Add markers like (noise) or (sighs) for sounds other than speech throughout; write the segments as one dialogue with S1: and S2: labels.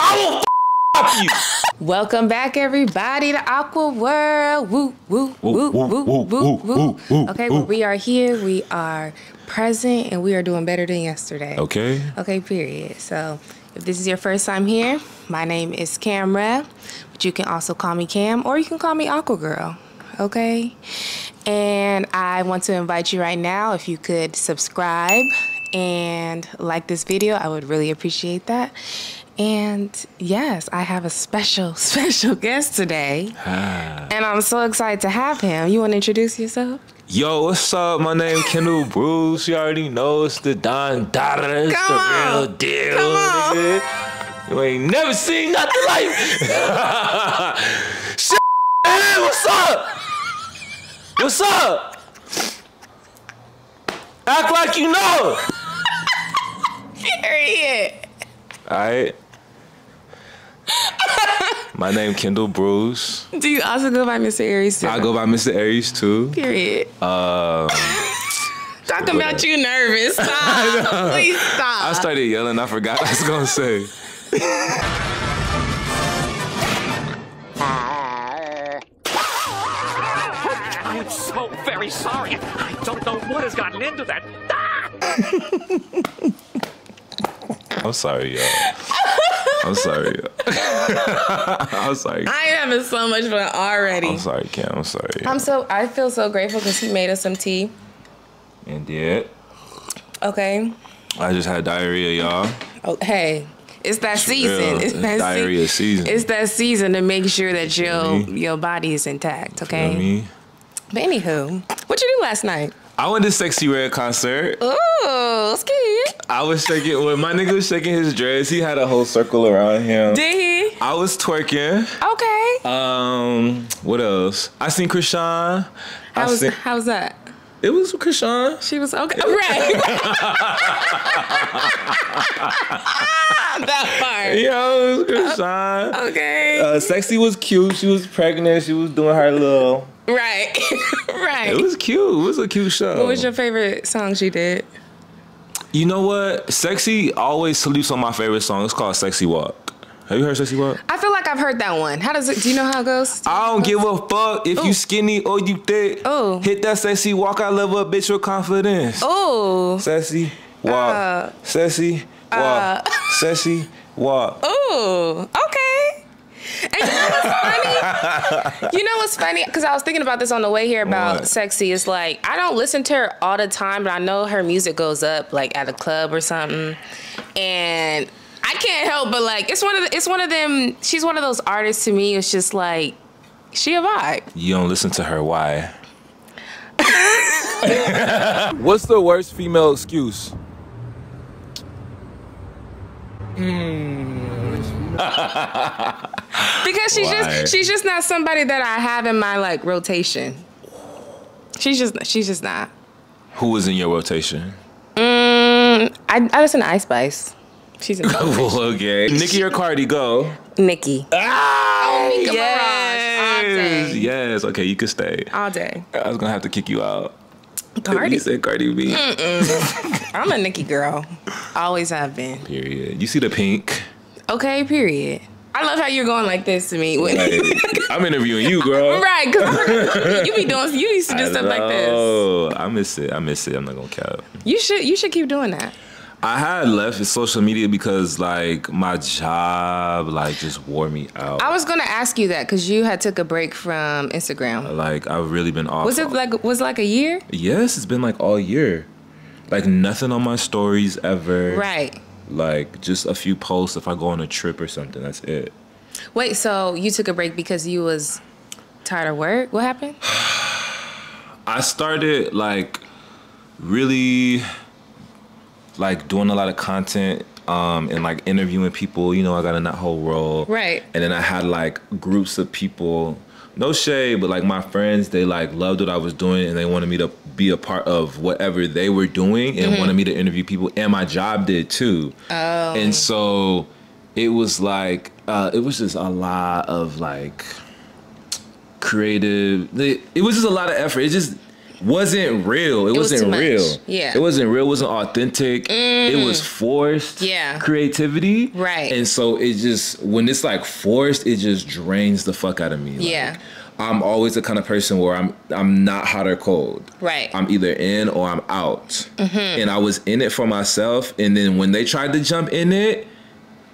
S1: I will f- you.
S2: Welcome back, everybody, to Aqua World. Woo, woo, woo, woo, woo, woo, woo. woo Okay, well, we are here. We are present, and we are doing better than yesterday.
S1: Okay.
S2: Okay, period. So, if this is your first time here, my name is Camra, but you can also call me Cam, or you can call me Aqua Girl. Okay, and I want to invite you right now if you could subscribe and like this video, I would really appreciate that. And yes, I have a special, (laughs) special guest today. Ah. And I'm so excited to have him. You want to introduce yourself?
S1: Yo, what's up? My name Kendal Bruce. You already know it's the Don Dada. It's
S2: Come
S1: the
S2: on.
S1: real deal,
S2: Come on.
S1: nigga. You ain't never seen nothing like Shit, man, (laughs) what's up? What's up? Act like you know.
S2: Period.
S1: Alright. My name Kendal Bruce.
S2: Do you also go by Mr. Aries? too?
S1: I go by Mr. Aries too.
S2: Period.
S1: Um,
S2: Talking about you nervous. (laughs) Stop. Please stop.
S1: I started yelling. I forgot what I was gonna say. (laughs)
S3: I'm so very sorry. I don't know what has gotten into that. Ah! (laughs)
S1: I'm sorry, y'all. I'm sorry. (laughs) I'm sorry.
S2: I am having so much fun already.
S1: I'm sorry, Cam. I'm sorry.
S2: I'm so I feel so grateful because he made us some tea.
S1: and did.
S2: Okay.
S1: I just had diarrhea, y'all.
S2: Oh, hey, it's that season. It's
S1: It's
S2: that se-
S1: diarrhea season.
S2: It's that season to make sure that your your body is intact.
S1: You
S2: Okay.
S1: know what I mean?
S2: But anywho, what you do last night?
S1: I went to Sexyy Red concert.
S2: Ooh, scared.
S1: I was shaking when my nigga was shaking his dress. He had a whole circle around him.
S2: Did he?
S1: I was twerking.
S2: Okay.
S1: Um, what else? I seen Krishan. I
S2: How was
S1: seen,
S2: how was that?
S1: it was Krishan.
S2: She was okay. (laughs) Right. (laughs) that part.
S1: Yo, it was Krishan.
S2: Okay.
S1: Uh, Sexy was cute. She was pregnant. She was doing her little.
S2: Right. (laughs) right.
S1: It was cute. It was a cute show.
S2: what was your favorite song she did?
S1: You know what? Sexy always salutes on my favorite song. It's called Sexy Walk. Have you heard Sexy Walk?
S2: I feel like I've heard that one. How does it? Do you know how it goes?
S1: I don't give a fuck if
S2: Ooh.
S1: you skinny or you thick.
S2: Oh,
S1: Hit that sexy walk. I love a bitch, with confidence.
S2: Oh.
S1: Sexy walk.
S2: Uh,
S1: sexy walk. (laughs) sexy walk.
S2: Oh, okay. And you know what's funny? you know what's funny? Because I was thinking about this on the way here about
S1: What?
S2: sexy. It's like I don't listen to her all the time, but I know her music goes up like at a club or something, and I can't help but like it's one of the, it's one of them. She's one of those artists to me. It's just like she a vibe.
S1: You don't listen to her. Why? (laughs) What's the worst female excuse? Hmm. (laughs)
S2: Because she's
S1: Why?
S2: just she's just not somebody that I have in my like rotation. She's just she's just not.
S1: Who was in your rotation?
S2: Mm, I, I listen to Ice Spice. She's in (laughs)
S1: okay. Nicki or Cardi, go.
S2: Nicki.
S1: Ah,
S2: Minaj,
S1: yes. yes. Okay, you can stay.
S2: All day.
S1: I was gonna have to kick you out.
S2: Cardi.
S1: You said Cardi B. (laughs)
S2: I'm a Nicki girl. Always have been.
S1: Period. You see the pink.
S2: Okay, period. I love how you're going like this to me. When, (laughs)
S1: I'm interviewing you, girl.
S2: right, because you be doing, you used to do
S1: I
S2: stuff like this.
S1: know. I miss it. I miss it. I'm not gonna cap.
S2: You should, you should keep doing that.
S1: I had left social media because like my job like just wore me out.
S2: I was gonna ask you that because you had took a break from Instagram.
S1: like I've really been off.
S2: Was it like was it like a year?
S1: Yes, it's been like all year. Like nothing on my stories ever.
S2: Right.
S1: Like just a few posts if I go on a trip or something. That's it.
S2: Wait, so you took a break because you was tired of work? What happened? (sighs)
S1: I started like really like doing a lot of content um and like interviewing people, you know, I got in that whole role.
S2: Right.
S1: And then I had like groups of people, no shade, but like my friends, they like loved what I was doing and they wanted me to be a part of whatever they were doing and wanted me to interview people and my job did too.
S2: Oh.
S1: And so it was like uh it was just a lot of like creative it, it was just a lot of effort. It just wasn't real. It,
S2: was
S1: wasn't
S2: much.
S1: real.
S2: Yeah.
S1: It wasn't real. It wasn't authentic. It was forced.
S2: Yeah.
S1: Creativity.
S2: Right.
S1: And so it just when it's like forced, it just drains the fuck out of me. Like,
S2: Yeah.
S1: I'm always the kind of person where I'm I'm not hot or cold.
S2: Right. Mm-hmm.
S1: I'm either in or I'm out. And I was in it for myself. And then when they tried to jump in it,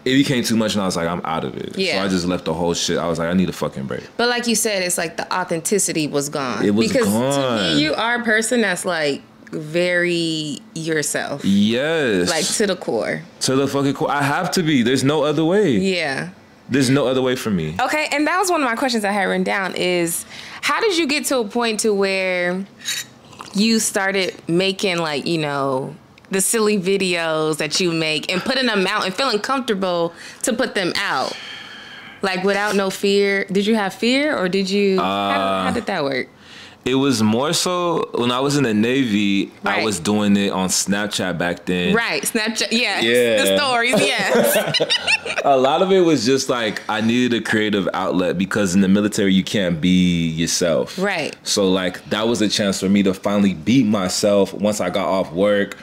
S1: it became too much, and I was like, I'm out of it.
S2: Yeah.
S1: So I just left the whole shit. I was like, I need a fucking break.
S2: But like you said, it's like the authenticity was gone.
S1: It was
S2: because to me, you are a person that's like very yourself,
S1: Yes.
S2: like to the core.
S1: to the fucking core. I have to be. There's no other way.
S2: Yeah.
S1: There's no other way for me.
S2: Okay, and that was one of my questions I had written down is how did you get to a point to where you started making like, you know, the silly videos that you make and putting them out and feeling comfortable to put them out? Like without no fear. Did you have fear or did you how, how uh, did that work?
S1: It was more so when I was in the Navy, I was doing it on Snapchat back then.
S2: Right, Snapchat. Yeah.
S1: Yeah.
S2: The stories, (laughs) yes.
S1: A lot of it was just like I needed a creative outlet because in the military you can't be yourself.
S2: Right.
S1: So like that was a chance for me to finally beat myself once I got off work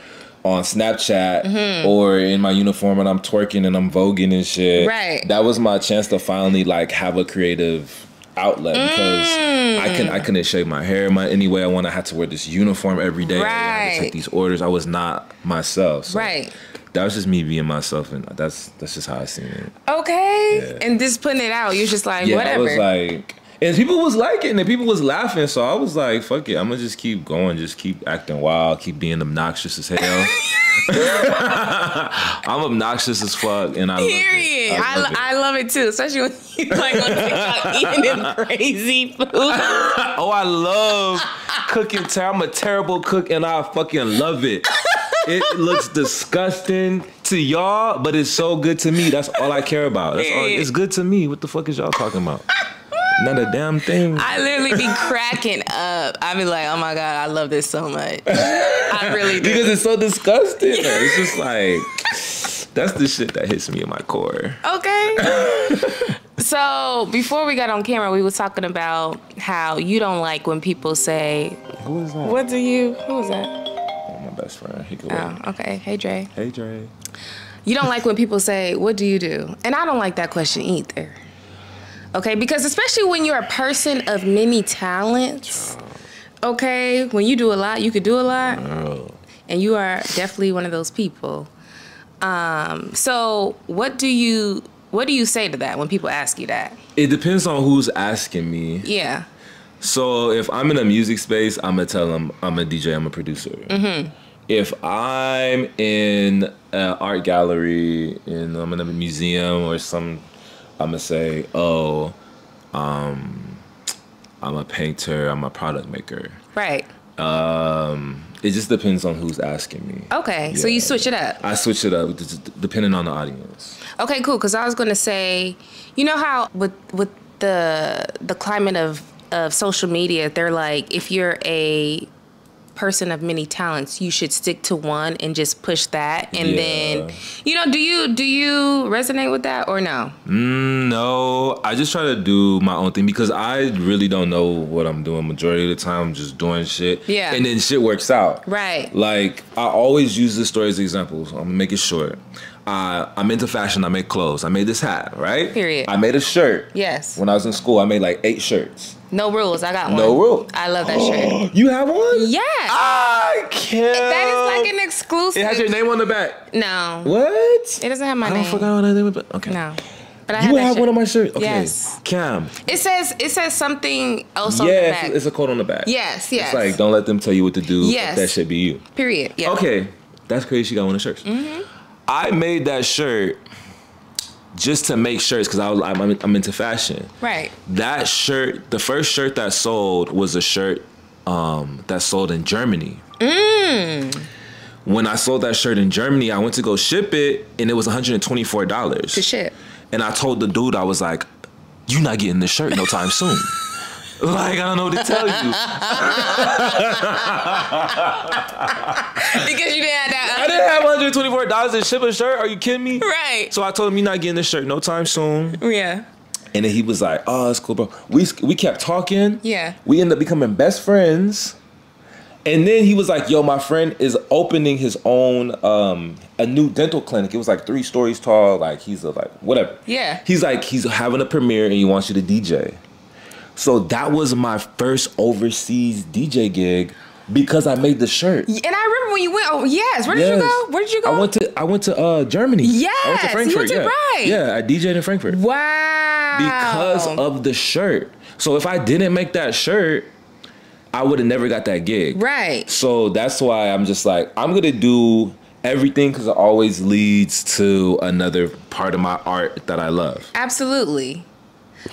S1: on Snapchat
S2: Mm-hmm.
S1: or in my uniform and I'm twerking and I'm voguing and shit.
S2: Right.
S1: That was my chance to finally like have a creative outlet because I
S2: Mm.
S1: can I couldn't shave my hair my any way I want. I had to wear this uniform every day. I had to take these orders. I was not myself. So
S2: right.
S1: That was just me being myself, and that's that's just how I seen it.
S2: Okay.
S1: Yeah.
S2: And just putting it out, you're just like,
S1: Yeah,
S2: whatever.
S1: I was like, and people was liking it, and people was laughing. So I was like, fuck it, I'm gonna just keep going, just keep acting wild, keep being obnoxious as hell. (laughs) (laughs) I'm obnoxious as fuck, and I
S2: Period.
S1: love it.
S2: I,
S1: love it.
S2: I love it too, especially when (laughs) you like on TikTok (laughs) eating this crazy food.
S1: oh, I love cooking. I'm a terrible cook, and I fucking love it. It looks disgusting to y'all, but it's so good to me. That's all I care about. That's all. It's good to me. What the fuck is y'all talking about? Not a damn thing.
S2: I literally be cracking up. I be like, oh my god, I love this so much. I (laughs) really do.
S1: because it's so disgusting. It's just like that's the shit that hits me in my core.
S2: Okay. (laughs) so before we got on camera, we were talking about how you don't like when people say,
S1: Who is that?
S2: "What do you?" Who was that?
S1: Oh, my best friend. He could wait.
S2: Oh, okay. Hey, Dre.
S1: Hey Dre.
S2: You don't like when people say, What do you do? And I don't like that question either. Okay, because especially when you're a person of many talents, okay, when you do a lot, you could do a lot, and you are definitely one of those people. Um, so what do you what do you say to that when people ask you that?
S1: It depends on who's asking me.
S2: Yeah.
S1: So if I'm in a music space, I'm gonna tell them I'm a DJ, I'm a producer.
S2: Mm-hmm.
S1: If I'm in an art gallery and I'm in a museum or some, I'm gonna say, oh, um, I'm a painter, I'm a product maker.
S2: Right.
S1: Um, it just depends on who's asking me.
S2: Okay. So you switch it up.
S1: I switch it up depending on the audience.
S2: Okay, cool. Because I was gonna say, you know how with with the the climate of of social media, they're like, if you're a person of many talents, you should stick to one and just push that. And
S1: Yeah.
S2: then, you know, do you do you resonate with that or no?
S1: Mm, no, I just try to do my own thing because I really don't know what I'm doing. Majority of the time, I'm just doing shit.
S2: Yeah.
S1: And then shit works out.
S2: Right.
S1: Like I always use this story as examples. I'm gonna make it short. Uh, I'm into fashion. I make clothes. I made this hat, right?
S2: Period.
S1: I made a shirt.
S2: Yes.
S1: When I was in school, I made like eight shirts.
S2: No rules. I got one.
S1: No rule.
S2: I love that shirt. (gasps)
S1: You have one?
S2: Yes.
S1: I can't.
S2: that is like an exclusive.
S1: It has your name on the back.
S2: No.
S1: What?
S2: It doesn't have my
S1: name. I
S2: name.
S1: forget my name. But okay.
S2: No. But I
S1: You
S2: have,
S1: have one of my shirts. Okay.
S2: Yes.
S1: Cam.
S2: It says it says something else on
S1: yeah,
S2: the back.
S1: it's a code on the back.
S2: yes. Yes.
S1: It's like don't let them tell you what to do.
S2: Yes.
S1: That should be you.
S2: Period. Yeah.
S1: Okay, that's crazy. She got one of the shirts.
S2: Mm-hmm.
S1: I made that shirt just to make shirts because I was I'm, I'm into fashion.
S2: Right.
S1: That shirt, the first shirt that sold was a shirt um, that sold in Germany.
S2: Mm.
S1: When I sold that shirt in Germany, I went to go ship it, and it was 124 dollars
S2: To ship.
S1: And I told the dude, I was like, "You're not getting this shirt no time soon." (laughs) like I don't know what to tell you.
S2: because you didn't have that.
S1: I didn't have 124 dollars to ship a shirt. Are you kidding me?
S2: Right.
S1: So I told him, "You're not getting this shirt no time soon."
S2: yeah.
S1: And then he was like, "Oh, it's cool, bro." We we kept talking.
S2: Yeah.
S1: We ended up becoming best friends. And then he was like, "Yo, my friend is opening his own um a new dental clinic. It was like three stories tall. Like he's a like whatever.
S2: Yeah.
S1: He's like he's having a premiere and he wants you to DJ. So that was my first overseas DJ gig because I made the shirt.
S2: And I remember when you went. Oh yes. Where did you go? Where did you go?
S1: I went to I went to uh Germany. I went
S2: Yes,
S1: to
S2: you
S1: Frankfurt.
S2: went to-
S1: yeah.
S2: right.
S1: Yeah, I DJed in Frankfurt
S2: Wow.
S1: because of the shirt. So if I didn't make that shirt, I would have never got that gig.
S2: right.
S1: So that's why I'm just like I'm gonna do everything because it always leads to another part of my art that I love.
S2: Absolutely.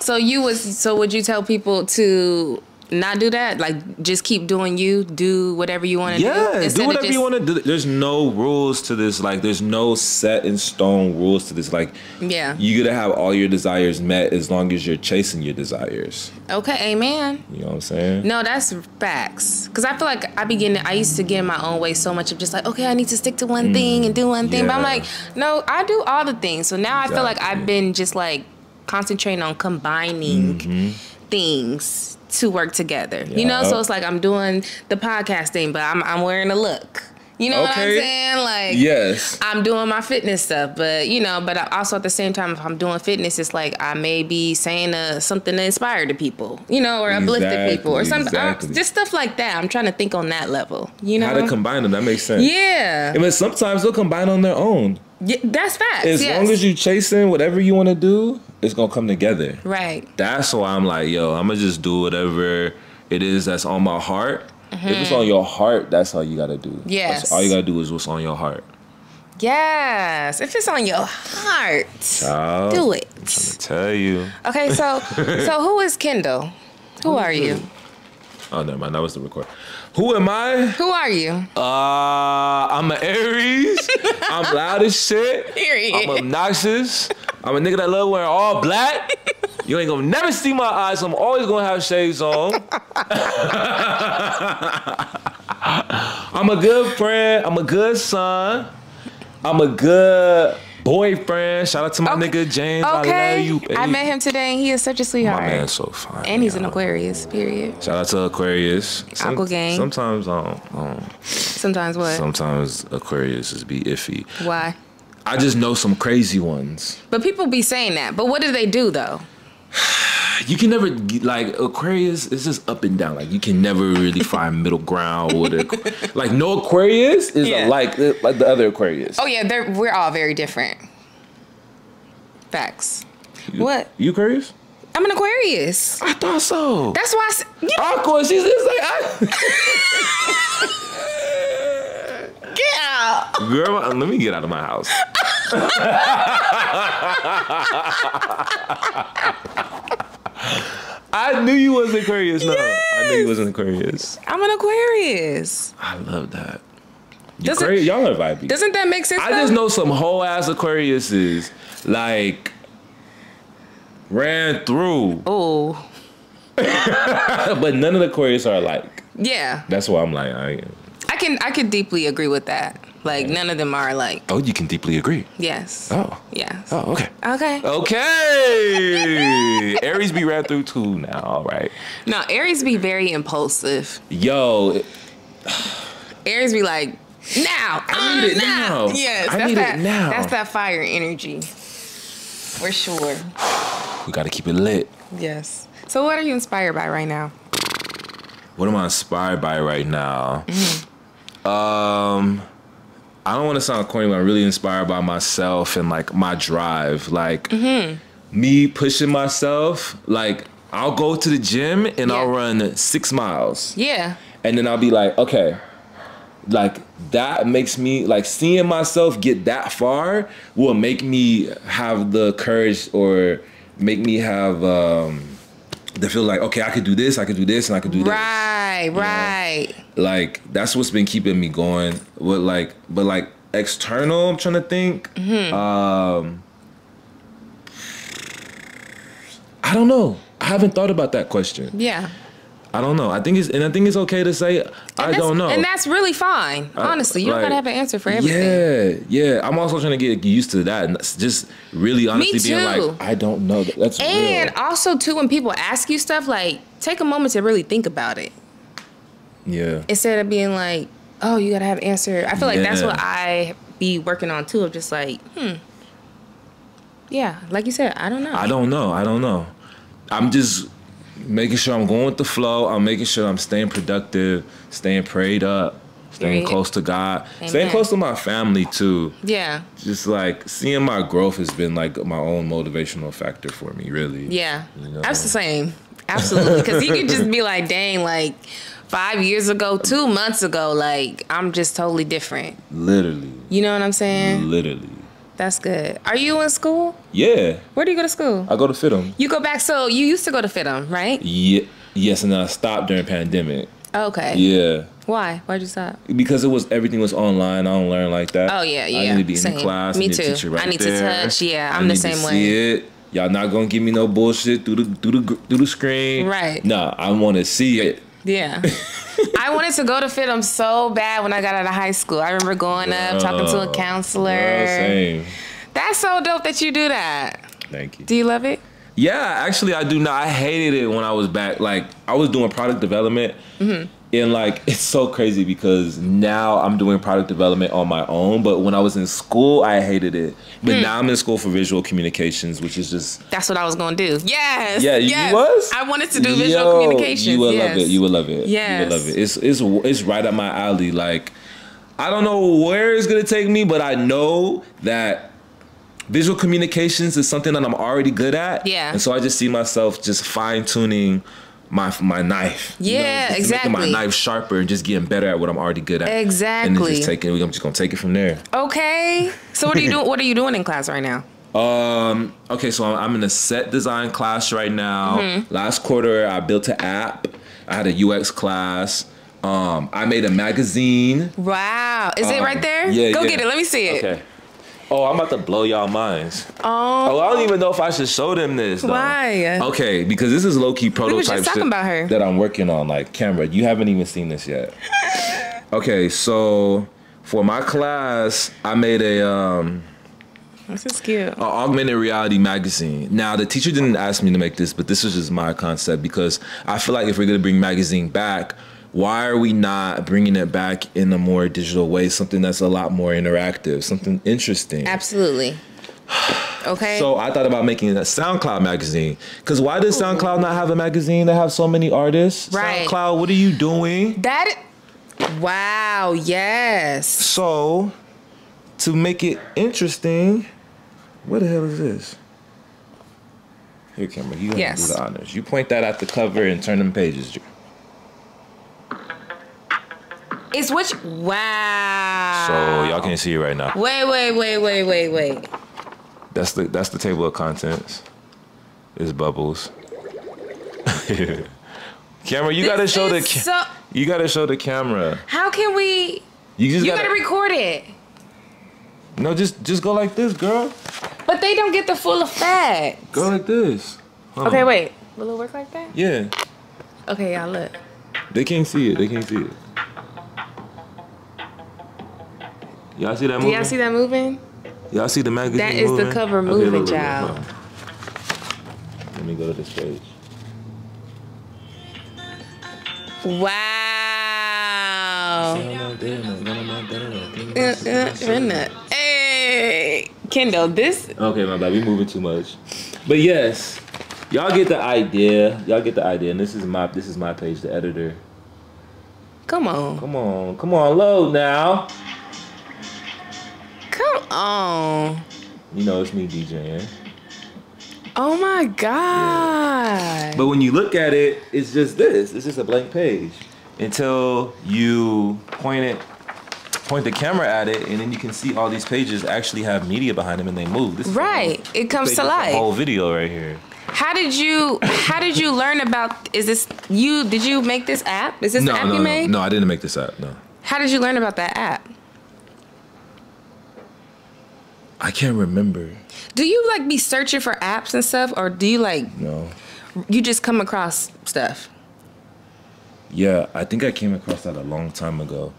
S2: So you was so would you tell people to not do that? Like just keep doing you, do whatever you want to do.
S1: Yeah, do whatever
S2: just-
S1: you want to do. There's no rules to this. Like, there's no set in stone rules to this. Like,
S2: Yeah.
S1: you gotta have all your desires met as long as you're chasing your desires.
S2: Okay, amen.
S1: You know what I'm saying?
S2: No, that's facts. Cause I feel like I begin. I used to get in my own way so much of just like, okay, I need to stick to one mm. thing and do one thing. But I'm like, no, I do all the things. So now I feel like I've been just like concentrating on combining things to work together. You know, so
S1: Mm-hmm.
S2: It's like I'm doing the podcast thing, but I'm I'm wearing a look. You know what I'm saying? Like
S1: Yes.
S2: I'm doing my fitness stuff, but you know, but I also at the same time, if I'm doing fitness, it's like I may be saying uh, something to inspire the people, you know, or uplift the people, or
S1: Exactly,
S2: something, I- just stuff like that. I'm trying to think on that level, you know.
S1: How to combine them? That makes sense.
S2: yeah,
S1: I mean, sometimes they'll combine on their own.
S2: yeah, that's facts.
S1: As
S2: yes.
S1: long as you're chasing whatever you want to do, it's gonna come together.
S2: right,
S1: That's why I'm like, yo, I'm gonna just do whatever it is that's on my heart. If it's on your heart, that's all you gotta do.
S2: Mm-hmm. Yes.
S1: That's all you gotta do is what's on your heart.
S2: yes. If it's on your heart,
S1: Child,
S2: do it.
S1: I'm trying to tell you.
S2: Okay, so (laughs) so who is Kendal? Who are you?
S1: Oh, never mind. That was the record. Who am I?
S2: Who are you?
S1: Uh, I'm an Aries. (laughs) I'm loud as shit.
S2: Period.
S1: I'm obnoxious. I'm a nigga that love wearing all black. (laughs) You ain't gonna never see my eyes. So I'm always gonna have shades on. (laughs) I'm a good friend. I'm a good son. I'm a good boyfriend. Shout out to my
S2: Okay.
S1: nigga James. I love you, baby.
S2: I met him today, and he is such a sweetheart.
S1: My man's so fine.
S2: and he's an
S1: y'all.
S2: Aquarius. Period.
S1: Shout out to Aquarius.
S2: Aqua gang.
S1: Sometimes I don't,
S2: Sometimes what?
S1: Sometimes Aquarius is be iffy.
S2: Why?
S1: I just know some crazy ones.
S2: But people be saying that. But what do they do though? (sighs)
S1: You can never like Aquarius is just up and down. Like you can never really (laughs) find middle ground with it. Like no Aquarius is
S2: Yeah.
S1: like uh, like the other Aquarius.
S2: Oh yeah, they're we're all very different. Facts.
S1: You-
S2: what?
S1: You Aquarius?
S2: I'm an Aquarius.
S1: I thought so.
S2: That's why I you
S1: Aqua, she's just like I, (laughs) (laughs)
S2: get out.
S1: girl. Uh, let me get out of my house. (laughs) I knew you was Aquarius. No, I knew you was an Aquarius.
S2: I'm an Aquarius.
S1: I love that. Crazy? Y'all are vibey.
S2: Doesn't that make sense?
S1: I
S2: though?
S1: just know some whole ass Aquariuses like ran through,
S2: Oh (laughs)
S1: but none of the Aquarius are alike.
S2: yeah,
S1: That's why I'm like, I,
S2: I can I can deeply agree with that. Like none of them are like
S1: oh, you can deeply agree.
S2: yes,
S1: Oh,
S2: yes.
S1: oh, okay,
S2: Okay.
S1: okay. (laughs) Aries be ran through too now. All right,
S2: No, Aries be very impulsive.
S1: yo, (sighs)
S2: Aries be like, now.
S1: I need
S2: uh,
S1: it now.
S2: Yes,
S1: I need it now.
S2: That's that fire energy. For sure. (sighs)
S1: we got to keep it lit.
S2: Yes. So what are you inspired by right now?
S1: What am I inspired by right now? Um, I don't want to sound corny, but I'm really inspired by myself and like my drive. Like me pushing myself. Like I'll go to the gym and I'll run six miles,
S2: Yeah.
S1: and then I'll be like, okay. Like that makes me like seeing myself get that far will make me have the courage or make me have um the feel like okay I could do this I could do this and I could do this.
S2: Right, right.
S1: like that's what's been keeping me going. With like but like external i'm trying to think um i don't know. I haven't thought about that question.
S2: Yeah.
S1: I don't know i think it's and i think it's okay to say i
S2: And that's-
S1: don't know
S2: And that's really fine. Honestly, you don't
S1: like,
S2: gotta have an answer for everything.
S1: yeah yeah i'm also trying to get used to that and just really honestly being like i don't know that's
S2: And
S1: real
S2: also too, when people ask you stuff, like take a moment to really think about it.
S1: Yeah.
S2: instead of being like, oh, you gotta have an answer. I feel like that's what I be working on too. Of just like, hmm, yeah, like you said, I don't know.
S1: I don't know. I don't know. I'm just making sure I'm going with the flow. I'm making sure I'm staying productive, staying prayed up, staying
S2: Period.
S1: close to God, staying close to my family too.
S2: Yeah,
S1: Just like seeing my growth has been like my own motivational factor for me, really.
S2: yeah,
S1: You know?
S2: that's the same. Absolutely, because you could just be like, dang, like five years ago, two months ago, like I'm just totally different.
S1: Literally.
S2: You know what I'm saying?
S1: Literally.
S2: That's good. Are you in school?
S1: Yeah.
S2: Where do you go to school?
S1: I go to FIDM.
S2: You go back. So you used to go to FIDM, right?
S1: Yeah. Yes, and then I stopped during pandemic.
S2: Okay.
S1: Yeah.
S2: Why? Why'd you stop?
S1: Because it was everything was online. I don't learn like that.
S2: Oh, yeah, yeah.
S1: I need to be in
S2: Same.
S1: the class.
S2: Me
S1: I
S2: too.
S1: To right
S2: I need to
S1: there.
S2: touch. Yeah,
S1: I
S2: I'm the
S1: need to
S2: same way.
S1: See it. Y'all not gonna give me no bullshit through the through the through the screen.
S2: Right.
S1: Nah, I want to see it.
S2: Yeah. (laughs) I wanted to go to FIDM so bad when I got out of high school. I remember going up, talking to a counselor.
S1: same.
S2: That's so dope that you do that.
S1: Thank you.
S2: Do you love it?
S1: Yeah, actually, I do not. I hated it when I was back. Like, I was doing product development,
S2: Mm-hmm.
S1: And like, (laughs) it's so crazy because now I'm doing product development on my own. But when I was in school, I hated it. But
S2: Hmm.
S1: now I'm in school for visual communications, which is just
S2: That's what I was gonna do. Yes.
S1: yeah.
S2: yes.
S1: You was.
S2: I wanted to do visual
S1: Yo,
S2: communications.
S1: You will
S2: yes.
S1: love it. You will love it. You
S2: Yes.
S1: will love it. It's it's it's right up my alley. Like, I don't know where it's gonna take me, but I know that visual communications is something that I'm already good at.
S2: Yeah.
S1: And so I just see myself just fine tuning my my knife. you know,
S2: Yeah,
S1: just Making my knife sharper and just getting better at what I'm already good at. Exactly. And then
S2: Exactly.
S1: just taking. I'm just gonna take it from there.
S2: Okay. So what are you doing? What are you doing in class right now? (laughs)
S1: Um. Okay, so I'm, I'm in a set design class right now.
S2: Mm-hmm.
S1: Last quarter, I built an app. I had a UX class. Um, I made a magazine.
S2: Wow. Is it
S1: Um,
S2: right there?
S1: yeah,
S2: Go
S1: yeah.
S2: get it. Let me see it.
S1: Okay. Oh, I'm about to blow y'all minds.
S2: Oh.
S1: Oh, I don't even know if I should show them this. Though.
S2: Why?
S1: Okay, because this is low key prototype shit
S2: about her.
S1: that I'm working on. Like camera, you haven't even seen this yet. (laughs) Okay, so for my class, I made a um
S2: This is cute.
S1: a augmented reality magazine. Now the teacher didn't ask me to make this, but this was just my concept because I feel like if we're gonna bring magazine back, why are we not bringing it back in a more digital way? Something that's a lot more interactive, something interesting.
S2: Absolutely. Okay.
S1: So I thought about making a SoundCloud magazine. Cause why does SoundCloud not have a magazine that have so many artists?
S2: Right.
S1: SoundCloud, what are you doing?
S2: that. Wow. Yes.
S1: So to make it interesting, what the hell is this? Here, camera, you
S2: Yes.
S1: do the honors. You point that at the cover and turn them pages.
S2: It's which. Wow.
S1: So y'all can't see it right now.
S2: Wait, wait, wait, wait, wait, wait.
S1: That's the that's the table of contents. It's bubbles. (laughs) camera, you gotta show the
S2: so-
S1: you gotta show the camera.
S2: How can we?
S1: You just
S2: You
S1: gotta,
S2: gotta record it,
S1: no, just just go like this, girl.
S2: but they don't get the full effect.
S1: Go like this. Hold
S2: Okay,
S1: on.
S2: wait. Will it work like that?
S1: Yeah,
S2: Okay, y'all look.
S1: they can't see it. They can't see it. Y'all see that moving?
S2: y'all see that moving?
S1: Y'all see the magazine? Moving.
S2: That is the
S1: moving?
S2: cover
S1: Okay,
S2: moving,
S1: look,
S2: child.
S1: Let me go to this page.
S2: Wow. Uh, uh, Hey, Kendal, this
S1: Okay, my bad. We moving too much. But yes, y'all get the idea. Y'all get the idea. And this is my this is my page, the editor.
S2: come on,
S1: Come on, come on, load now.
S2: On.
S1: You know it's me DJing. Eh?
S2: Oh my god.
S1: But when you look at it, it's just this. It's just a blank page. Until you point it point the camera at it and then you can see all these pages actually have media behind them and they move. This
S2: Right,
S1: whole-
S2: it comes to
S1: page is a
S2: life.
S1: Whole video right here.
S2: How did you how did you learn about is this you did you make this app? Is this
S1: No,
S2: the app
S1: no,
S2: you
S1: no,
S2: made?
S1: no. I didn't make this app. No,
S2: How did you learn about that app?
S1: I can't remember.
S2: Do you like be searching for apps and stuff or do you like
S1: No.
S2: you just come across stuff?
S1: Yeah, I think I came across that a long time ago.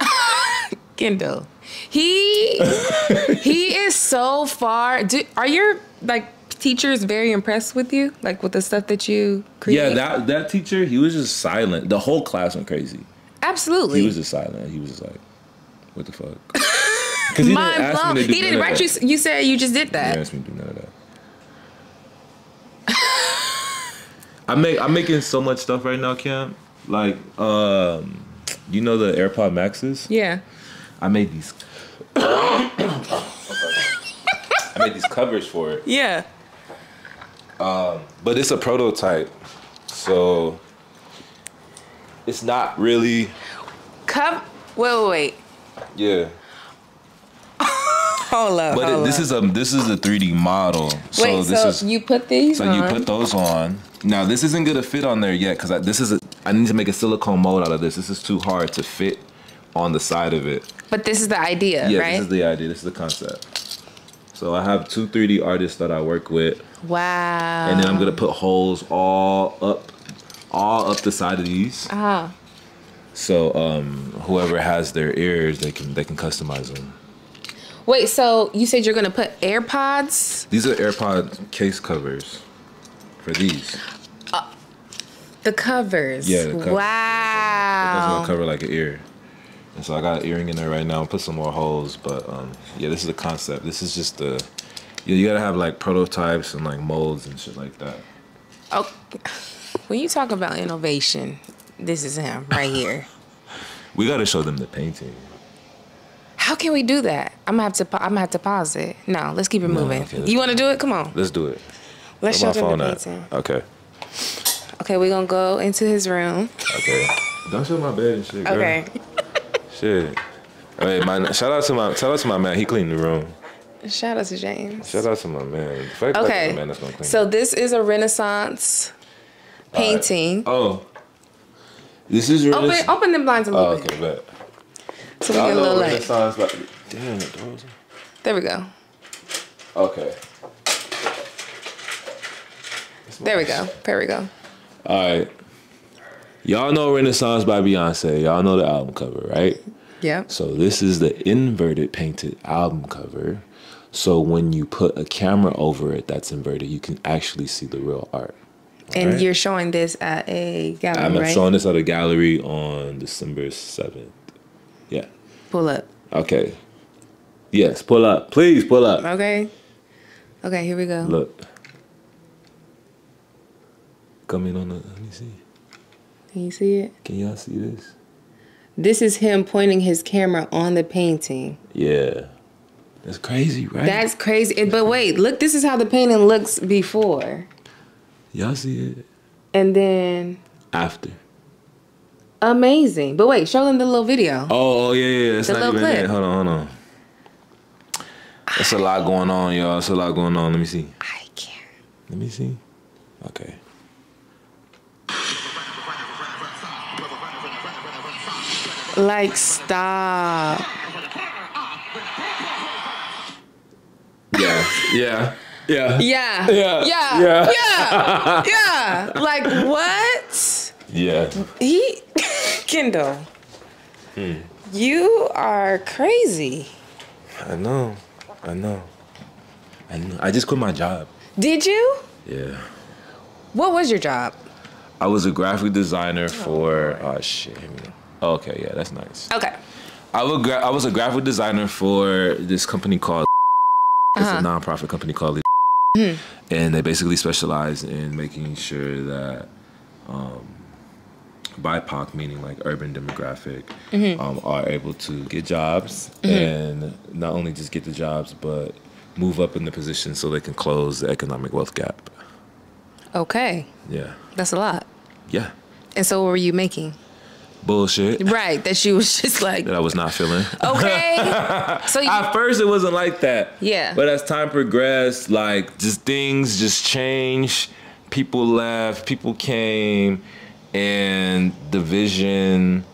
S1: (laughs)
S2: Kendal. He he is so far. Do, are your like teachers very impressed with you, like with the stuff that you create.
S1: Yeah, that that teacher, he was just silent. The whole class went crazy.
S2: absolutely.
S1: He was just silent. He was just like, "What the fuck?" Because he
S2: Mind
S1: didn't
S2: blown.
S1: me to do
S2: He didn't write you. You said you just did that.
S1: didn't ask me to do none of that. (laughs) I make I'm making so much stuff right now, Cam. Like, um, you know the AirPod Maxes?
S2: Yeah.
S1: I made these. (coughs) I made these covers for it,
S2: Yeah.
S1: Um, but it's a prototype, so it's not really.
S2: Come. Wait, wait, wait.
S1: Yeah,
S2: Hold up.
S1: but it, this
S2: up.
S1: is a this is a 3D model. So
S2: Wait,
S1: this
S2: so
S1: is
S2: you put these
S1: So
S2: on.
S1: you put those on. Now this isn't gonna fit on there yet because this is a. I need to make a silicone mold out of this. This is too hard to fit on the side of it.
S2: but this is the idea,
S1: Yeah,
S2: right?
S1: this is the idea. This is the concept. So I have two 3D artists that I work with,
S2: wow.
S1: and then I'm gonna put holes all up, all up the side of these.
S2: Ah.
S1: So um, whoever has their ears, they can they can customize them.
S2: Wait, so you said you're gonna put AirPods?
S1: These are AirPod case covers for these.
S2: The covers.
S1: Yeah, the covers.
S2: Wow.
S1: gonna cover like an ear. And so I got an earring in there right now. Put some more holes, but um, yeah, this is the concept. This is just the yeah, you gotta have like prototypes and like molds and shit like that.
S2: Oh, when you talk about innovation, this is him right here. (laughs)
S1: We gotta show them the painting.
S2: How can we do that? I'm gonna have to. I'm gonna have to pause it. No, let's keep it moving.
S1: okay,
S2: you want to do it? Come on.
S1: Let's do it.
S2: Let's
S1: Where
S2: show them the
S1: at?
S2: painting.
S1: Okay.
S2: Okay, we're gonna go into his room.
S1: Okay. Don't show my bed and shit, girl.
S2: Okay.
S1: Shit. Hey, my shout out to my shout out to my man. He cleaned the room.
S2: Shout out to James.
S1: Shout out to my man. Collect
S2: Okay.
S1: my man, that's gonna clean.
S2: So this is a Renaissance painting.
S1: oh, this is
S2: Open,
S1: Renaissance.
S2: open the blinds a little
S1: Oh,
S2: bit,
S1: okay, bet.
S2: So we
S1: I
S2: get a
S1: know
S2: little light.
S1: Renaissance, but damn, the doors.
S2: There we go.
S1: Okay.
S2: There we go. There we go.
S1: All right. Y'all know Renaissance by Beyonce. Y'all know the album cover, right?
S2: Yep.
S1: So this is the inverted painted album cover. So when you put a camera over it that's inverted, you can actually see the real art.
S2: And
S1: Alright.
S2: you're showing this at a gallery,
S1: I'm
S2: right?
S1: showing this at a gallery on December 7th.
S2: Pull up.
S1: Okay. Yes, pull up. Please pull up.
S2: Okay. Okay, here we go.
S1: Look. Come in on the, let me see.
S2: Can you see it?
S1: Can y'all see this?
S2: This is him pointing his camera on the painting.
S1: Yeah. That's crazy, right?
S2: That's crazy. But wait, look, this is how the painting looks before.
S1: y'all see it?
S2: And then
S1: After
S2: amazing. But wait, show them the little video.
S1: Oh, oh yeah, yeah. It's
S2: the
S1: not
S2: little
S1: even
S2: clip.
S1: That. Hold on, hold on. It's a lot going on, y'all. It's a lot going on. Let me see.
S2: I can't.
S1: Let me see. Okay.
S2: Like, stop.
S1: Yeah, yeah. Yeah.
S2: Yeah.
S1: Yeah.
S2: Yeah.
S1: Yeah.
S2: yeah. (laughs) yeah. Like what?
S1: Yeah.
S2: He, (laughs) Kendal,
S1: Hmm.
S2: you are crazy.
S1: I know. I know. I know. I just quit my job.
S2: Did you?
S1: Yeah.
S2: What was your job?
S1: I was a graphic designer for. Oh shit. Here we go. Oh, okay. Yeah, that's nice.
S2: Okay.
S1: I was gra- I was a graphic designer for this company called. It's
S2: Uh-huh.
S1: a nonprofit company called. Hmm. And they basically specialize in making sure that um, BIPOC, meaning like urban demographic,
S2: Mm-hmm.
S1: um, are able to get jobs and not only just get the jobs, but move up in the position so they can close the economic wealth gap.
S2: Okay.
S1: Yeah.
S2: That's a lot.
S1: Yeah.
S2: And so what were you making?
S1: Bullshit
S2: Right. That she was just like,
S1: that I was not feeling.
S2: okay. (laughs) so you,
S1: At first, it wasn't like that.
S2: Yeah.
S1: But as time progressed, like just things just changed. People left, people came, and the vision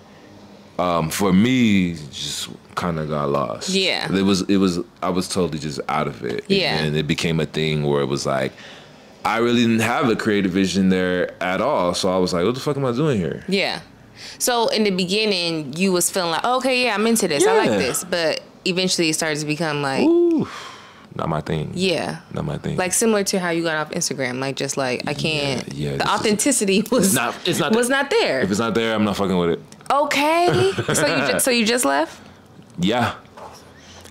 S1: um, for me just kind of got lost.
S2: Yeah.
S1: It was. It was. I was totally just out of it.
S2: Yeah.
S1: And it became a thing where it was like. I really didn't have a creative vision there at all, so I was like, "What the fuck am I doing here?"
S2: yeah. So in the beginning, you was feeling like, okay, yeah, I'm into this. I like this. But eventually it started to become like,
S1: Ooh, not my thing.
S2: Yeah.
S1: Not my thing.
S2: Like similar to how you got off Instagram, like just like I can't.
S1: yeah,
S2: the
S1: this is-
S2: authenticity was
S1: not- it's not
S2: was
S1: there.
S2: not there.
S1: if it's not there, I'm not fucking with it.
S2: Okay, (laughs) so you just, so you just left.
S1: Yeah.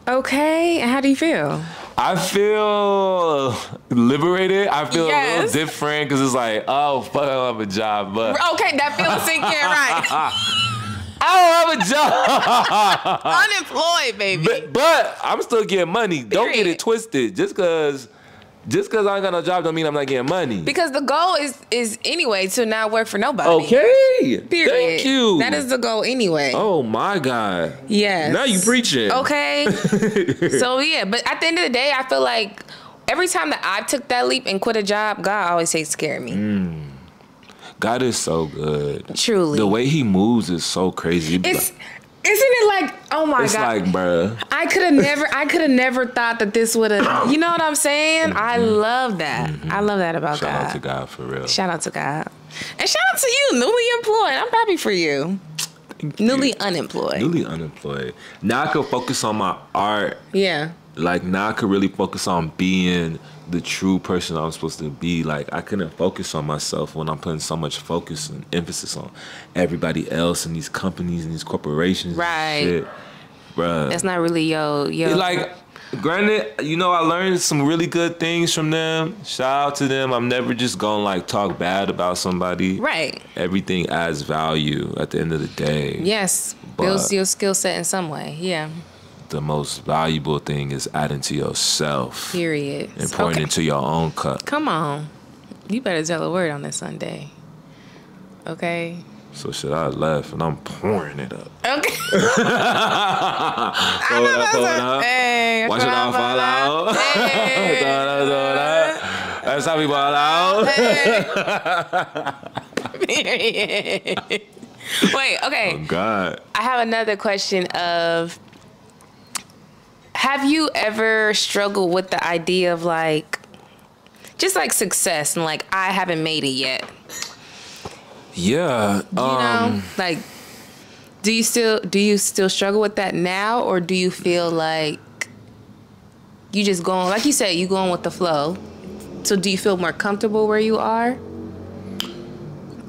S2: Okay, and how do you feel?
S1: I feel liberated. I feel a little different because it's like, oh, fuck, I don't have a job, but
S2: Okay, that feels sinking right. (laughs)
S1: I don't have a job. (laughs)
S2: Unemployed, baby.
S1: but, but I'm still getting money. Don't get it twisted. Just because, just because I ain't got no job, don't mean I'm not getting money.
S2: because the goal is is anyway to not work for nobody.
S1: okay.
S2: Period.
S1: Thank you.
S2: That is the goal anyway.
S1: Oh my God.
S2: Yes.
S1: Now you preaching.
S2: Okay. (laughs) so yeah, but at the end of the day, I feel like every time that I took that leap and quit a job, God always takes care of me.
S1: Mm. God is so good.
S2: Truly.
S1: The way He moves is so crazy.
S2: It's isn't it like oh my
S1: it's
S2: god.
S1: It's like, bruh.
S2: I could have never I could have never thought that this would have you know what I'm saying? I love that. I love that about
S1: Mm-hmm. Shout out to God for real.
S2: Shout out to God. And shout out to you, newly employed. I'm happy for you. Newly unemployed.
S1: Newly unemployed. Now I can focus on my art.
S2: yeah.
S1: Like now I could really focus on being the true person I'm supposed to be. Like I couldn't focus on myself when I'm putting so much focus and emphasis on everybody else and these companies and these corporations.
S2: Right.
S1: Bruh.
S2: That's not really yo yo.
S1: Like granted you know i learned some really good things from them shout out to them i'm never just gonna like talk bad about somebody
S2: right.
S1: everything adds value at the end of the day
S2: Yes.
S1: But-
S2: Builds your skill set in some way. Yeah.
S1: The most valuable thing is adding to yourself
S2: Period.
S1: and pouring
S2: Okay.
S1: into your own cup
S2: Come on. You better tell a word on this Sunday. Okay.
S1: so shit i left and i'm pouring it up
S2: Okay. (laughs)
S1: Pour it up, pour it up.
S2: Hey,
S1: watch it all fall out
S2: Hey.
S1: Throw it up, throw that's how we fall out
S2: Period. (laughs) Wait, okay.
S1: oh god
S2: I have another question of have you ever struggled with the idea of like just like success and like I haven't made it yet?
S1: yeah
S2: You
S1: um
S2: know? Like do you still do you still struggle with that now or do you feel like you just going like you said, you going with the flow? So do you feel more comfortable where you are?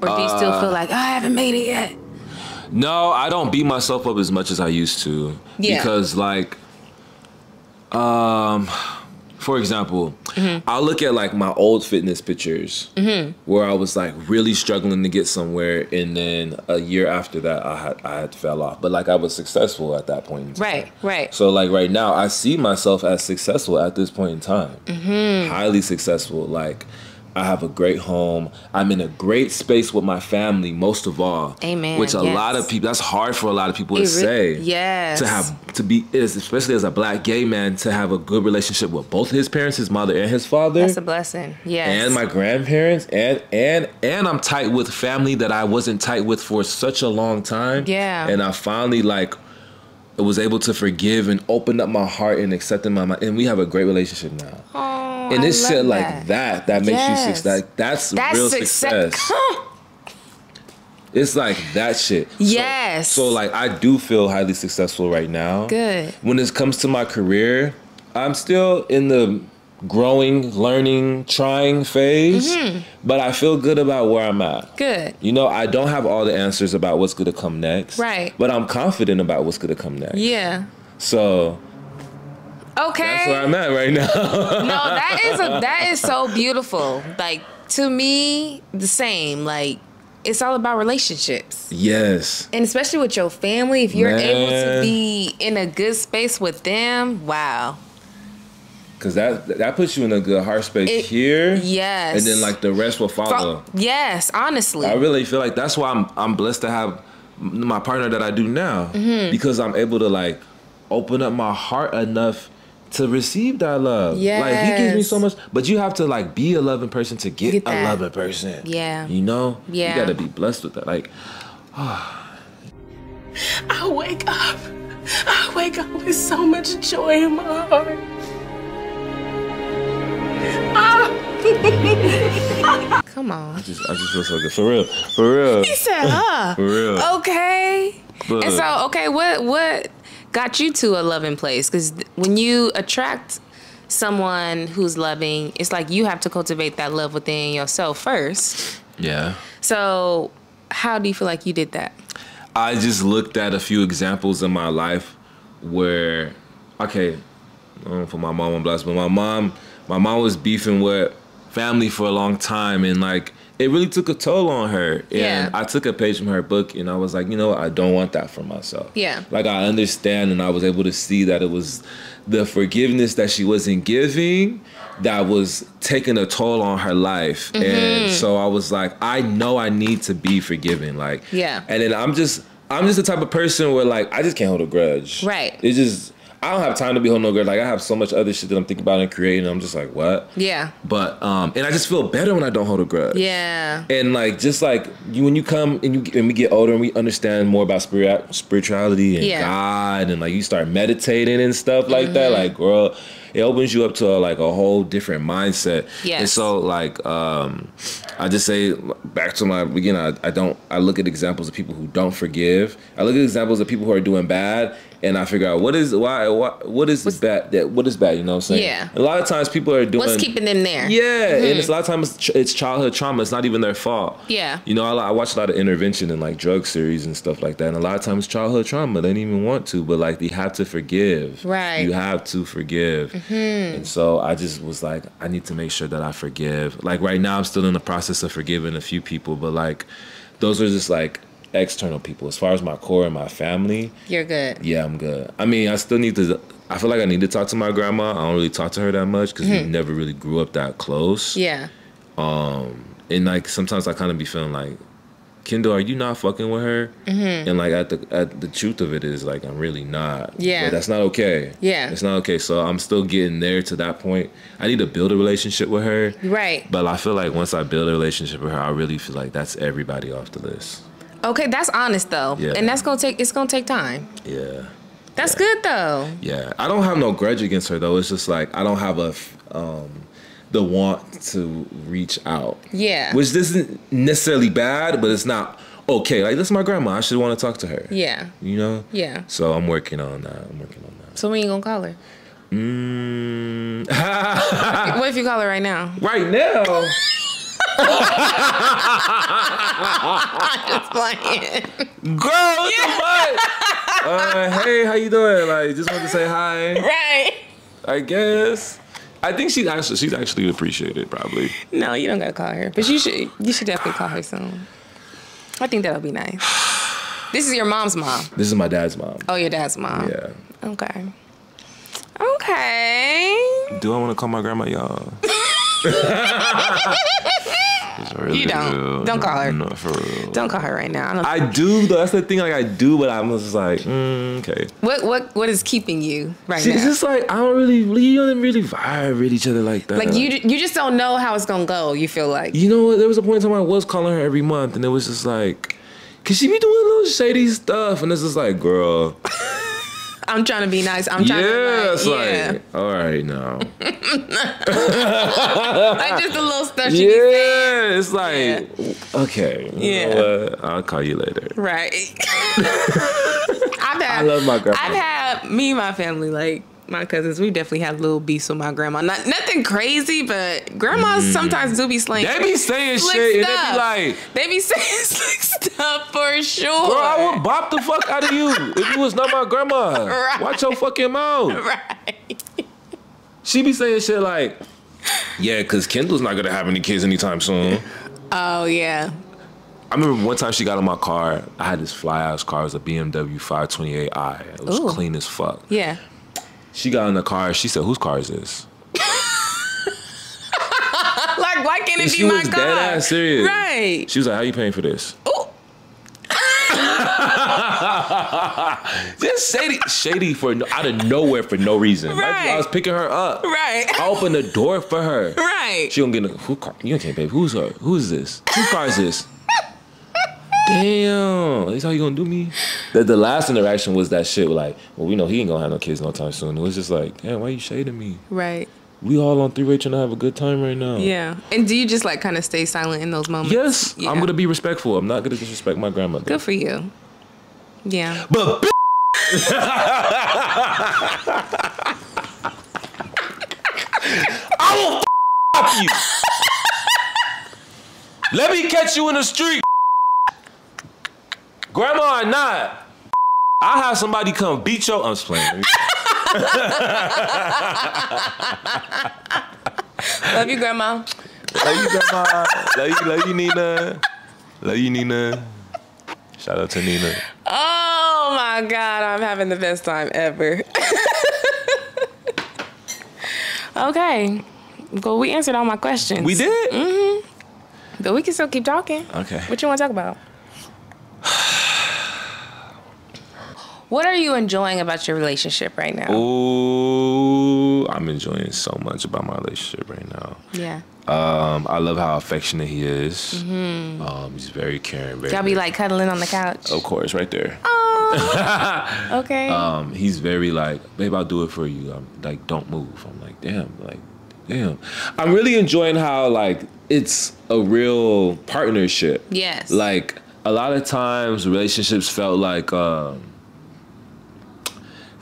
S2: Or do you still
S1: Uh,
S2: feel like "Oh, I haven't made it yet?
S1: No, I don't beat myself up as much as I used to.
S2: Yeah.
S1: Because like um for example,
S2: Mm-hmm.
S1: I'll look at like my old fitness pictures
S2: Mm-hmm.
S1: where I was like really struggling to get somewhere and then a year after that I had I had fell off. But like I was successful at that point. in time.
S2: Right, right.
S1: So like right now, I see myself as successful at this point in time.
S2: Mm-hmm.
S1: Highly successful. Like I have a great home. I'm in a great space with my family. Most of all,
S2: Amen,
S1: Which a
S2: yes.
S1: lot of people. That's hard for a lot of people to say.
S2: yes.
S1: To have to be, especially as a black gay man, to have a good relationship with both his parents, his mother and his father.
S2: That's a blessing. Yes.
S1: and my grandparents and and and I'm tight with family that I wasn't tight with for such a long time.
S2: Yeah.
S1: And I finally like was able to forgive and open up my heart and accepting my mind and we have a great relationship now.
S2: Oh,
S1: and it's shit like that that makes you success. Like that's,
S2: That's
S1: real
S2: success.
S1: success. (laughs) It's like that shit. So-
S2: Yes.
S1: So, like I do feel highly successful right now.
S2: Good.
S1: When it comes to my career, I'm still in the growing, learning, trying phase,
S2: Mm-hmm.
S1: but I feel good about where I'm at.
S2: Good.
S1: You know, I don't have all the answers about what's going to come next.
S2: Right.
S1: But I'm confident about what's going to come next.
S2: Yeah.
S1: So
S2: Okay.
S1: that's where I'm at right now. (laughs)
S2: no, that is a that is so (laughs) beautiful. Like to me, the same. Like it's all about relationships.
S1: yes.
S2: And especially with your family, if you're able to be in a good space with them, wow.
S1: Cause that that puts you in a good heart space
S2: It-
S1: here.
S2: yes.
S1: And then like the rest will follow.
S2: Yes, honestly.
S1: I really feel like that's why I'm I'm blessed to have my partner that I do now
S2: Mm-hmm.
S1: because I'm able to like open up my heart enough to receive that love. Yeah. Like he gives me so much, but you have to like be a loving person to get,
S2: Get
S1: a loving person.
S2: Yeah.
S1: You know?
S2: Yeah.
S1: You got to be blessed with that. Like (sighs)
S4: I wake up. I wake up with so much joy in my heart. (laughs)
S2: Come on.
S1: just I just feel so good. For real. For real.
S2: He said, huh. (laughs)
S1: For real.
S2: Okay.
S1: But-
S2: And so, okay, what what got you to a loving place? Because when you attract someone who's loving, it's like you have to cultivate that love within yourself first.
S1: Yeah.
S2: So, how do you feel like you did that?
S1: I just looked at a few examples in my life where, okay, I don't know for my mom I'm blessed, but my mom, my mom was beefing with family for a long time, and like it really took a toll on her. And
S2: Yeah.
S1: I took a page from her book, and I was like, you know, what? I don't want that for myself.
S2: Yeah.
S1: Like I understand, and I was able to see that it was the forgiveness that she wasn't giving that was taking a toll on her life
S2: Mm-hmm.
S1: and so i was like i know i need to be forgiven like
S2: Yeah.
S1: and then i'm just i'm just the type of person where like i just can't hold a grudge
S2: Right.
S1: it's just i don't have time to be holding no grudge like i have so much other shit that i'm thinking about and creating i'm just like what
S2: Yeah.
S1: but um and i just feel better when i don't hold a grudge
S2: Yeah.
S1: and like just like you when you come and you and we get older and we understand more about spirit spirituality and
S2: Yeah.
S1: God and like you start meditating and stuff like that
S2: Mm-hmm.
S1: like girl it opens you up to like a whole different mindset
S2: Yeah.
S1: and so like um I just say back to my beginning I, I don't I look at examples of people who don't forgive I look at examples of people who are doing bad and I figure out what is why what what is bad that what is bad you know what I'm saying
S2: Yeah.
S1: a lot of times people are doing
S2: What's keeping them there?
S1: yeah, and mm-hmm. it's a lot of times it's, it's childhood trauma. It's not even their fault.
S2: Yeah.
S1: You know, I, I watch a lot of intervention and like drug series and stuff like that, and a lot of times childhood trauma. They didn't even want to, but like you have to forgive.
S2: Right.
S1: You have to forgive. Mm-hmm. And so I just was like, I need to make sure that I forgive. Like right now, I'm still in the process of forgiving a few people, but like those are just like external people. As far as my core and my family,
S2: You're good.
S1: yeah, I'm good. I mean, I still need to. I feel like I need to talk to my grandma. I don't really talk to her that much because we never really grew up that close.
S2: Mm-hmm. Yeah.
S1: And like sometimes I kind of be feeling like, Kendal, are you not fucking with her?
S2: Mm-hmm.
S1: And like at the at the truth of it is like I'm really not.
S2: Yeah.
S1: But that's not okay.
S2: Yeah.
S1: It's not okay. So I'm still getting there to that point. I need to build a relationship with her.
S2: Right.
S1: But I feel like once I build a relationship with her, I really feel like that's everybody off the list.
S2: Okay, that's honest though.
S1: Yeah.
S2: And that's gonna take it's gonna take time.
S1: Yeah.
S2: That's good though.
S1: Yeah, I don't have no grudge against her though. It's just like I don't have a um, the want to reach out.
S2: Yeah.
S1: Which isn't necessarily bad, but it's not okay. Like this is my grandma. I should want to talk to her.
S2: Yeah.
S1: You know.
S2: Yeah.
S1: So I'm working on that. I'm working on that.
S2: So when you gonna call her?
S1: Mm. (laughs)
S2: what if you call her right now?
S1: right now. (laughs)
S2: Just playing.
S1: Girl, what the fuck? Uh, hey, how you doing? Like, just want to say hi.
S2: right.
S1: I guess. I think she's actually she's actually appreciated probably.
S2: No, you don't gotta call her. But you should you should definitely call her soon. I think that'll be nice. This is your mom's mom.
S1: This is my dad's mom.
S2: Oh, your dad's mom.
S1: Yeah.
S2: Okay. Okay.
S1: Do I want to call my grandma y'all? Really
S2: You don't.
S1: real.
S2: Don't call her.
S1: No, for real.
S2: Don't call her right now. I don't,
S1: I do though. That's the thing. Like I do, but I'm just like, mm, okay.
S2: what what what is keeping you right
S1: She's
S2: now?
S1: She's just like I don't really, we don't really vibe with each other like that.
S2: like you you just don't know how it's gonna go. You feel like
S1: You know what? There was a point in time I was calling her every month, and it was just like, cause she be doing little shady stuff, and it's just like, girl,
S2: I'm trying to be nice. I'm trying
S1: yeah,
S2: to like,
S1: it's
S2: yeah.
S1: like, all right now, (laughs) (laughs)
S2: like just a little stuff
S1: yeah, it's like, okay,
S2: Yeah.
S1: know what? I'll call you later.
S2: Right. (laughs) I've had,
S1: I love my grandma.
S2: I've had me and my family, like my cousins, we definitely had little beefs with my grandma. Not nothing crazy, but grandmas sometimes do be slaying.
S1: Mm. They be saying shit, and they
S2: stuff.
S1: be like,
S2: they be (laughs) saying slick stuff for sure.
S1: Bro, I would bop the fuck out of you (laughs) if you was not my grandma.
S2: Right.
S1: Watch your fucking mouth.
S2: right.
S1: She be saying shit like, yeah, because Kendal's not gonna have any kids anytime soon.
S2: Oh yeah.
S1: I remember one time she got in my car. I had this fly ass car. It was a BMW 528i. It was
S2: Ooh.
S1: clean as fuck.
S2: Yeah.
S1: She got in the car. She said, "Whose car is this?" (laughs)
S2: Like why can't it
S1: she
S2: be my car?
S1: She was dead ass serious.
S2: Right.
S1: She was like, "How you paying for this?"
S2: Ooh. (laughs)
S1: Just shady, shady for out of nowhere for no reason. Like,
S2: Right.
S1: I was picking her up.
S2: Right.
S1: I opened the door for her.
S2: Right.
S1: She don't get a who car. You can't, baby. Who's her? Who's this? Whose car is this? Damn, that's how you gonna do me? The, the last interaction was that shit. Like, well, we know he ain't gonna have no kids no time soon. It was just like, damn, why you shading me?
S2: Right.
S1: We all on three way trying to have a good time right now.
S2: Yeah. And do you just like kind of stay silent in those moments?
S1: Yes,
S2: Yeah.
S1: I'm gonna be respectful. I'm not gonna disrespect my grandmother.
S2: Good for you. Yeah.
S1: But (laughs) I you. Let me catch you in the street. Grandma or not, I'll have somebody come beat your. I'm just playing.
S2: Love you, grandma.
S1: Love you, grandma. Love you, love you, Nina. Love you, Nina. Shout out to Nina.
S2: Oh my God, I'm having the best time ever. (laughs) okay. Well, we answered all my questions.
S1: We did. Mhm.
S2: But we can still keep talking.
S1: Okay.
S2: What you want to talk about? What are you enjoying about your relationship right now?
S1: Ooh, I'm enjoying so much about my relationship right now.
S2: Yeah.
S1: Um, I love how affectionate he is. Mm-hmm. Um, he's very caring. Very.
S2: Y'all be like cuddling on the couch.
S1: of course, right there. (laughs)
S2: Okay.
S1: Um, he's very like, babe, I'll do it for you. I'm like, don't move. I'm like, damn, like, damn. I'm really enjoying how like it's a real partnership.
S2: yes.
S1: Like a lot of times, relationships felt like. Um,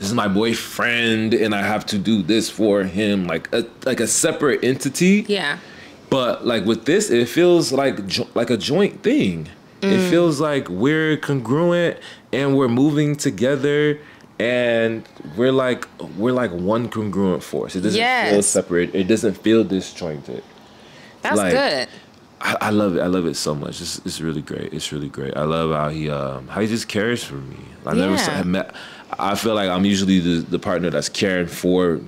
S1: this is my boyfriend, and I have to do this for him, like a like a separate entity.
S2: yeah.
S1: But like with this, it feels like jo- like a joint thing.
S2: Mm.
S1: It feels like we're congruent and we're moving together and we're like we're like one congruent force. It doesn't feel separate. It doesn't feel disjointed.
S2: That's
S1: like-
S2: good.
S1: I, I love it. I love it so much. It's, it's really great. It's really great. I love how he um how he just cares for me. I never s-
S2: Yeah.
S1: met. I feel like I'm usually the the partner that's caring for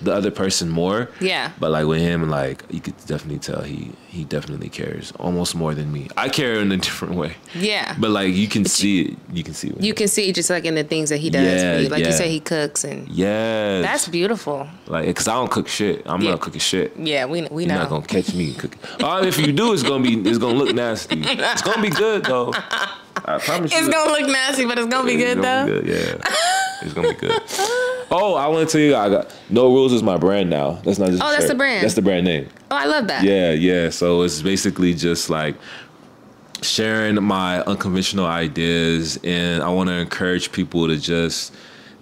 S1: the other person more.
S2: Yeah.
S1: But like with him, like you could definitely tell he he definitely cares almost more than me. I care in a (laughs) different way.
S2: Yeah.
S1: But like you can see it. You can see it.
S2: you can see just like in the things that he does
S1: Yeah,
S2: for you. Like you say, he cooks and
S1: Yes.
S2: that's beautiful.
S1: like because I don't cook shit. I'm
S2: Yeah.
S1: not cooking shit.
S2: Yeah, we we
S1: You're
S2: know.
S1: not gonna catch me cooking. Oh, if you do, it's gonna be it's gonna look nasty. (laughs) It's gonna be good though. I promise you.
S2: it's gonna look nasty, but it's gonna be
S1: It's
S2: good
S1: gonna
S2: though.
S1: be good, Yeah, (laughs) it's gonna be good. Oh, I want to tell you, I got No Rules is my brand now. That's not just. Oh, a
S2: Oh, that's the brand.
S1: That's the brand name.
S2: Oh, I love that.
S1: Yeah, yeah. So it's basically just like sharing my unconventional ideas, and I want to encourage people to just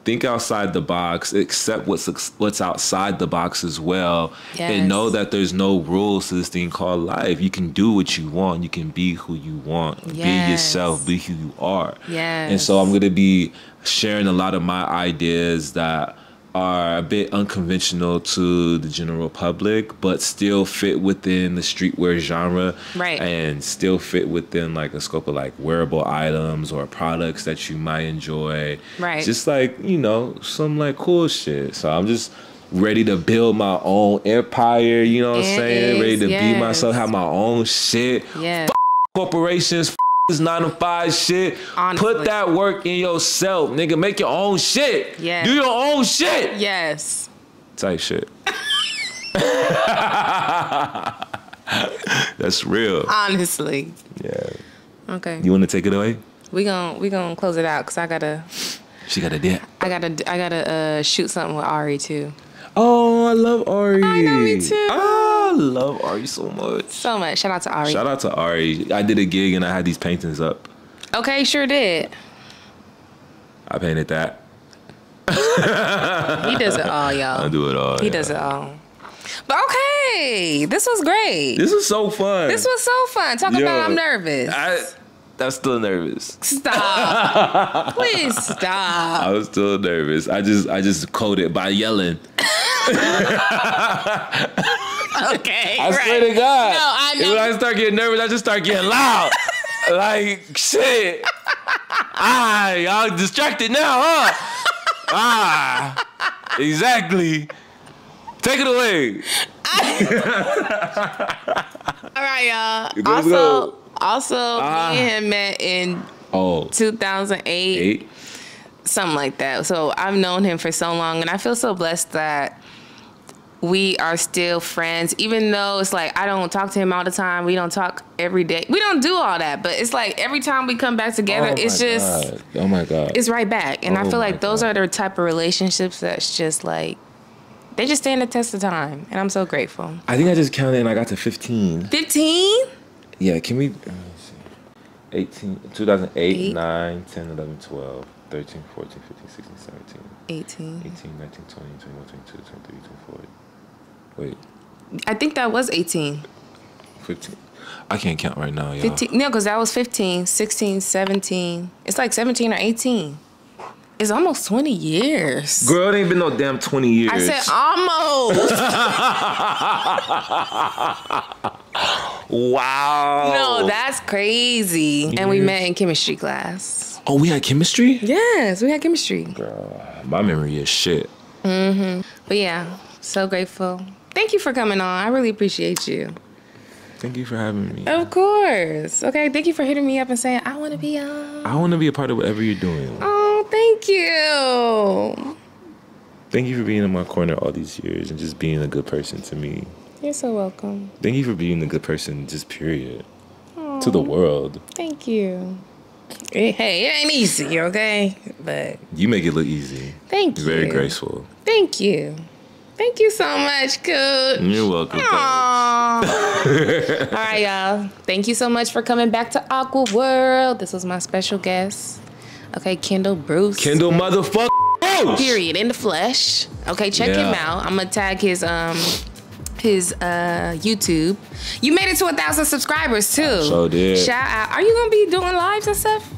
S1: think outside the box, accept what's what's outside the box as well,
S2: Yes.
S1: and know that there's no rules to this thing called life. You can do what you want. You can be who you want. Be yourself. Be who you are.
S2: Yes.
S1: And so I'm gonna be sharing a lot of my ideas that are a bit unconventional to the general public, but still fit within the streetwear genre,
S2: Right.
S1: And still fit within like a scope of like wearable items or products that you might enjoy,
S2: Right.
S1: Just like you know some like cool shit. So I'm just ready to build my own empire. You know what I'm
S2: It
S1: saying? Ready
S2: is,
S1: to be myself, have my own shit
S2: Yeah.
S1: corporations, f- this nine to five shit.
S2: Honestly.
S1: Put that work in yourself, nigga. Make your own shit.
S2: Yes.
S1: Do your own shit.
S2: Yes.
S1: Type shit. (laughs) That's real.
S2: Honestly.
S1: Yeah.
S2: Okay.
S1: You want to take it away?
S2: We gon' we gonna close it out because I gotta
S1: She got a dip.
S2: I gotta I gotta uh, shoot something with Ari too.
S1: Oh, I love Ari.
S2: I know, me too.
S1: Oh, I love Ari so much.
S2: So much. Shout out to Ari.
S1: Shout out to Ari. I did a gig and I had these paintings up.
S2: Okay, sure did.
S1: I painted that.
S2: He does it all, y'all.
S1: I do it all.
S2: He
S1: yeah.
S2: does it all. But okay, this was great.
S1: This was so fun.
S2: This was so fun. Talk
S1: Yo,
S2: about I'm nervous.
S1: I, I'm still nervous.
S2: Stop. (laughs) Please stop.
S1: I was still nervous. I just I just coded by yelling. (laughs) (laughs) (laughs)
S2: Okay.
S1: I
S2: right.
S1: swear to God.
S2: No, I know.
S1: When I start getting nervous, I just start getting loud. (laughs) like shit. ah, y'all distracted now, huh? ah, exactly. Take it away. (laughs)
S2: All right, y'all.
S1: Let's
S2: Also,
S1: go.
S2: also,
S1: Ah.
S2: me and him met in
S1: Oh,
S2: 2008,
S1: eight.
S2: something like that. So I've known him for so long, and I feel so blessed that we are still friends, even though it's like I don't talk to him all the time. We don't talk every day. We don't do all that, but it's like every time we come back together,
S1: Oh
S2: it's just
S1: God. Oh my god.
S2: it's right back. And I
S1: Oh
S2: feel
S1: my
S2: like those
S1: God.
S2: are the type of relationships that's just like they just stand the test of time, and I'm so grateful.
S1: I think I just counted and I got to 15.
S2: 15?
S1: Yeah, can we? Uh, Let me see. 18, 2008,
S2: Eight.
S1: 9, 10, 11, 12, 13, 14, 15, 16, 17,
S2: 18.
S1: 18, 19, 20, 21, 22, 23, 24. Wait.
S2: I think that was 18.
S1: 15. I can't count right now, y'all.
S2: 15. No, because that was 15, 16, 17. It's like 17 or 18. It's almost 20 years.
S1: Girl, it ain't been no damn 20 years.
S2: I said almost. (laughs)
S1: wow.
S2: no, that's crazy. And we met in chemistry class.
S1: Oh, we had chemistry?
S2: Yes, we had chemistry.
S1: Girl, My memory is shit. Mm-hmm.
S2: But yeah, so grateful. Thank you for coming on. I really appreciate you.
S1: Thank you for having me.
S2: Of course. Okay, thank you for hitting me up and saying, I want to be on.
S1: I want to be a part of whatever you're doing.
S2: Oh, thank you.
S1: Thank you for being in my corner all these years and just being a good person to me.
S2: You're so welcome.
S1: Thank you for being a good person, just period. To the world.
S2: Thank you. Hey, it ain't easy, okay? But
S1: You make it look easy.
S2: thank you.
S1: Very graceful.
S2: Thank you. Thank you so much, Coach.
S1: You're welcome. (laughs)
S2: All right, y'all. Thank you so much for coming back to Aqua World. This was my special guest. Okay, Kendal Bruce.
S1: Kendal motherfucker.
S2: Period. In the flesh. Okay, check
S1: Yeah.
S2: him out. I'm gonna tag his um his uh YouTube. You made it to a thousand subscribers too.
S1: sure did.
S2: Shout out. Are you gonna be doing lives and stuff?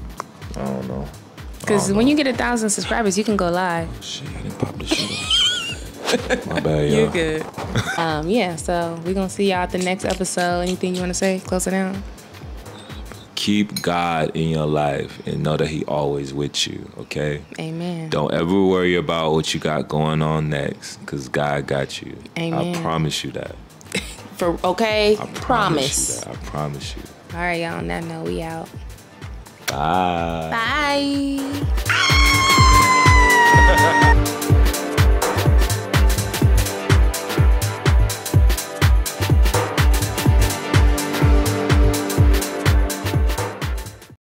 S1: I don't know.
S2: Because when you get a thousand subscribers, you can go live.
S1: Shit, I didn't pop this shit off. My bad, (laughs) y'all.
S2: good. um, yeah, so we're gonna see y'all at the next episode. Anything you wanna say? Close it down.
S1: Keep God in your life and know that He always with you, okay?
S2: Amen.
S1: Don't ever worry about what you got going on next, because God got you.
S2: Amen.
S1: I promise you that. (laughs)
S2: For okay,
S1: I
S2: promise.
S1: promise. I promise you.
S2: All right, y'all. On that note, we out.
S1: Bye.
S2: Bye.